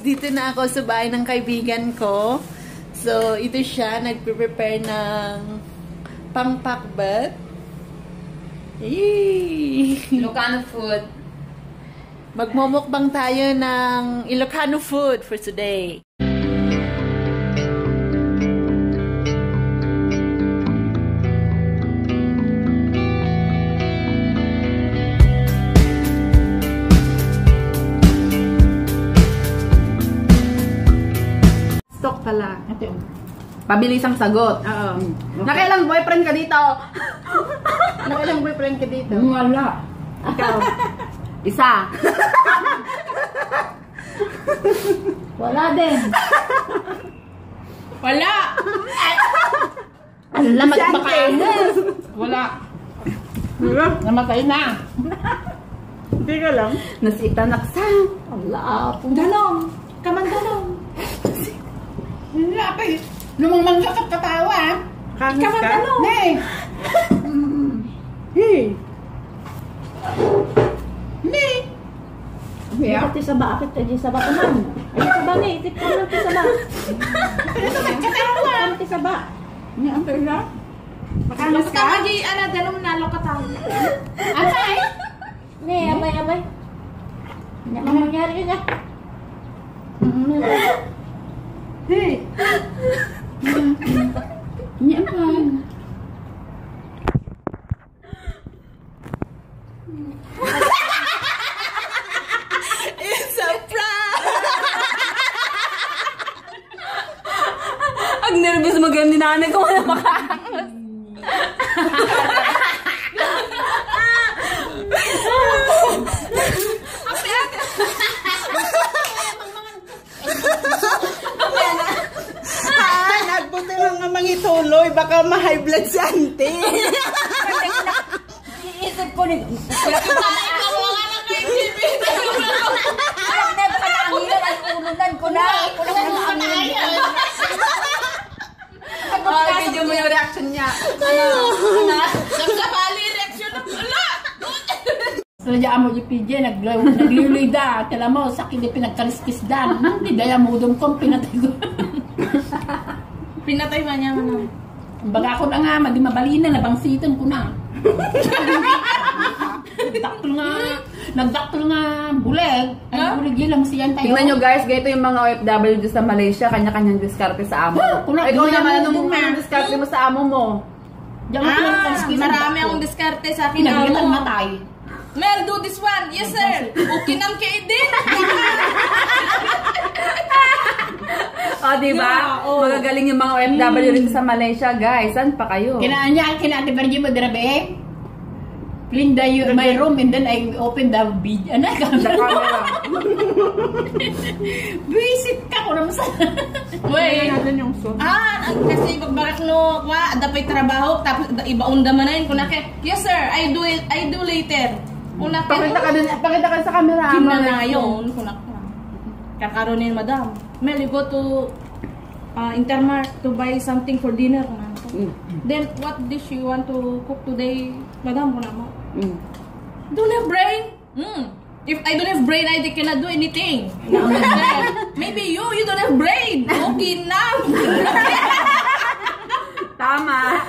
dito na ako sa bahay ng kaibigan ko. So, ito siya, nagpre-prepare ng pangpakbat. Yay! Ilocano food. Magmumukbang tayo ng Ilocano food for today. Pala. Ito yung Pabilisang sagot. Oo. Nakailang boyfriend ka dito? Nakailang boyfriend ka dito? Wala. Ikaw? Isa. Wala din. Wala. Alamat baka Wala. Namatay na. Hindi ka lang. Nasita naksa. Wala po. Dalong. Kamandalong. Wala pa Nung mangga ka katawan. Hangis ka? Nay. Hey. Nay. Ya. Ito sa ba? Akit ka sa ba? Kuman. Ay, sa ba ni? Itik ka lang sa ba. Ito ka katawan. Ito sa ba. Ni ang pera. Makanas ka? Ano ka ana dalom nalo ka tayo. Atay. Ni abay abay. Ano nangyari ka? Hey. Makaangas. Ah, nagbuti lang nga mangituloy. Baka ma-high blood si auntie. Iisip ko ni... Wala ka na angilan. Ang ununan ko na. Wala ka na angilan. Ay, medyo mo yung reaction niya. Nagsakali reaksyon ng wala. Sadya mo yung PJ, naglilida. Kala mo, sakit yung pinagkaliskis dan. Hindi, daya mo dum kong pinatay ko. Pinatay ba niya mo Baga ako na nga, madi mabalina, nabangsitan ko na. Nagdaktol nga, nagdaktol nga buleg. Ay, Huh? buleg yun lang siyan tayo. Tingnan nyo guys, ganito yung mga OFW sa Malaysia, kanya-kanyang diskarte sa amo. Huh, kuna- ikaw naman, anong mga diskarte mo sa amo mo? Diyan pinagkaliskis. marami akong diskarte sa akin. Amo. matay. Mel, do this one. Yes, sir. Okay nam kay din. O, oh, di ba? Magagaling yung mga OFW rin sa Malaysia, guys. Saan pa kayo? Kinaan niya, kinaan Virgin mo dirabe. Clean the you, my room and then I open the video. Ano ka? The camera. Visit ka ko naman sa... Wait. natin yung suit. Ah, kasi pagbarak no, wa, dapay trabaho, tapos iba unda man na kuna kay, yes sir, I do it, I do later. Una kay, Pakita ka dun, pakita ka sa camera. kinanayon, kuna ka. Kakaronin, madam. Mel, you go to uh, Intermart to buy something for dinner na. Ano. Mm. Then what dish you want to cook today, madam ko na mo. Mm. Don't have brain. Mm. If I don't have brain, I cannot do anything. No, Maybe you, you don't have brain. Okay na. Tama.